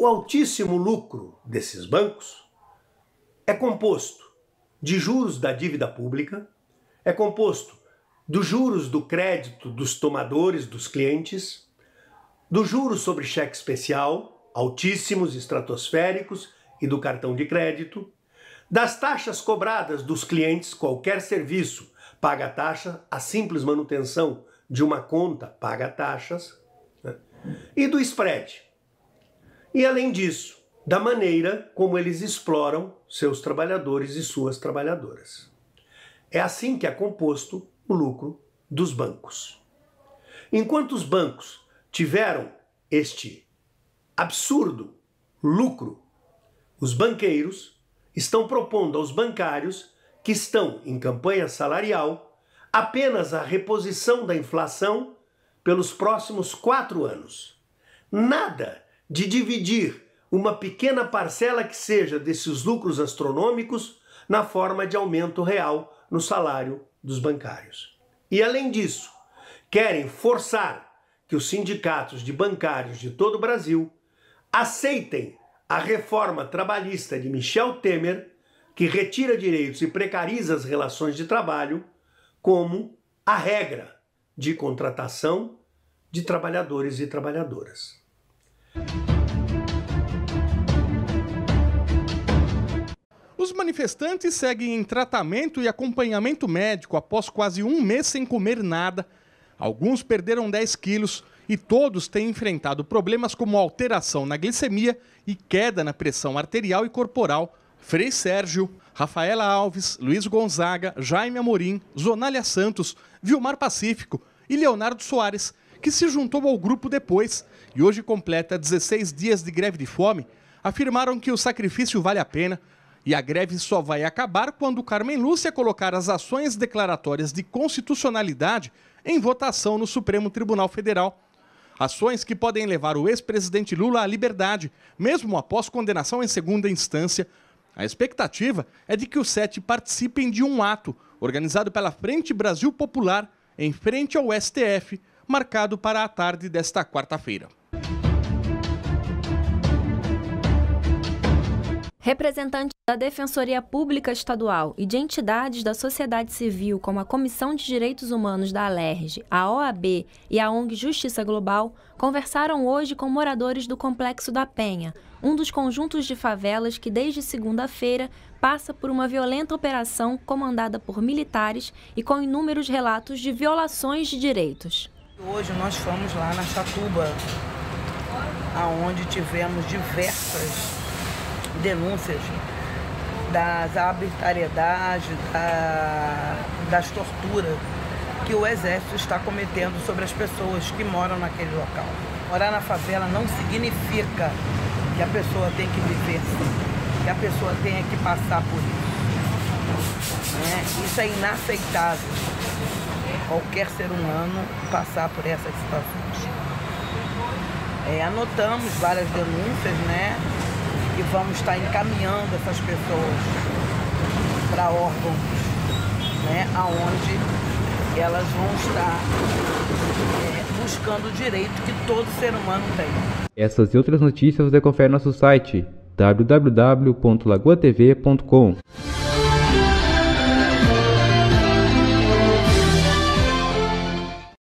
O altíssimo lucro desses bancos é composto de juros da dívida pública, é composto dos juros do crédito dos tomadores, dos clientes, dos juros sobre cheque especial, altíssimos, estratosféricos, e do cartão de crédito, das taxas cobradas dos clientes, qualquer serviço paga taxa, a simples manutenção de uma conta paga taxas, né? e do spread, e além disso, da maneira como eles exploram seus trabalhadores e suas trabalhadoras. É assim que é composto o lucro dos bancos. Enquanto os bancos tiveram este absurdo lucro, os banqueiros estão propondo aos bancários que estão em campanha salarial apenas a reposição da inflação pelos próximos quatro anos. Nada de dividir uma pequena parcela que seja desses lucros astronômicos na forma de aumento real no salário dos bancários. E além disso, querem forçar que os sindicatos de bancários de todo o Brasil aceitem a reforma trabalhista de Michel Temer, que retira direitos e precariza as relações de trabalho, como a regra de contratação de trabalhadores e trabalhadoras. Os manifestantes seguem em tratamento e acompanhamento médico após quase um mês sem comer nada. Alguns perderam 10 quilos e todos têm enfrentado problemas como alteração na glicemia e queda na pressão arterial e corporal. Frei Sérgio, Rafaela Alves, Luiz Gonzaga, Jaime Amorim, Zonália Santos, Vilmar Pacífico e Leonardo Soares, que se juntou ao grupo depois e hoje completa 16 dias de greve de fome, afirmaram que o sacrifício vale a pena e a greve só vai acabar quando Carmen Lúcia colocar as ações declaratórias de constitucionalidade em votação no Supremo Tribunal Federal. Ações que podem levar o ex-presidente Lula à liberdade, mesmo após condenação em segunda instância. A expectativa é de que os sete participem de um ato organizado pela Frente Brasil Popular em frente ao STF, marcado para a tarde desta quarta-feira. Representantes da Defensoria Pública Estadual e de entidades da sociedade civil, como a Comissão de Direitos Humanos da Alerj, a OAB e a ONG Justiça Global, conversaram hoje com moradores do Complexo da Penha, um dos conjuntos de favelas que desde segunda-feira passa por uma violenta operação comandada por militares e com inúmeros relatos de violações de direitos. Hoje nós fomos lá na Chatuba, aonde tivemos diversas denúncias das arbitrariedades, da, das torturas que o Exército está cometendo sobre as pessoas que moram naquele local. Morar na favela não significa que a pessoa tem que viver, que a pessoa tenha que passar por isso. É, isso é inaceitável. Qualquer ser humano passar por essas situações. É, anotamos várias denúncias, né? E vamos estar encaminhando essas pessoas para órgãos, né, aonde elas vão estar é, buscando o direito que todo ser humano tem. Essas e outras notícias você confere no nosso site www.lagoatv.com.